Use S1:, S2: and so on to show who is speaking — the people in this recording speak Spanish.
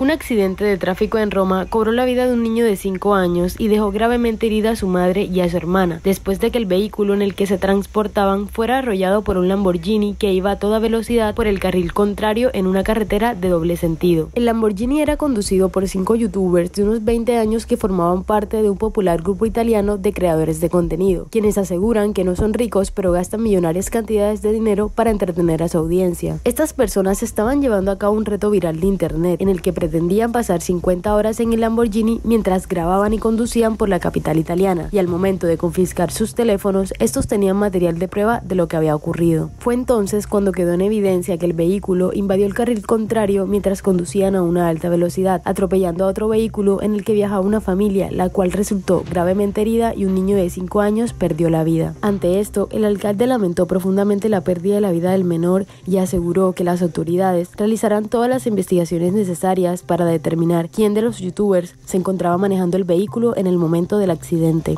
S1: Un accidente de tráfico en Roma cobró la vida de un niño de 5 años y dejó gravemente herida a su madre y a su hermana, después de que el vehículo en el que se transportaban fuera arrollado por un Lamborghini que iba a toda velocidad por el carril contrario en una carretera de doble sentido. El Lamborghini era conducido por cinco youtubers de unos 20 años que formaban parte de un popular grupo italiano de creadores de contenido, quienes aseguran que no son ricos pero gastan millonarias cantidades de dinero para entretener a su audiencia. Estas personas estaban llevando a cabo un reto viral de internet en el que pretendían pasar 50 horas en el Lamborghini mientras grababan y conducían por la capital italiana, y al momento de confiscar sus teléfonos, estos tenían material de prueba de lo que había ocurrido. Fue entonces cuando quedó en evidencia que el vehículo invadió el carril contrario mientras conducían a una alta velocidad, atropellando a otro vehículo en el que viajaba una familia, la cual resultó gravemente herida y un niño de 5 años perdió la vida. Ante esto, el alcalde lamentó profundamente la pérdida de la vida del menor y aseguró que las autoridades realizarán todas las investigaciones necesarias para determinar quién de los youtubers se encontraba manejando el vehículo en el momento del accidente.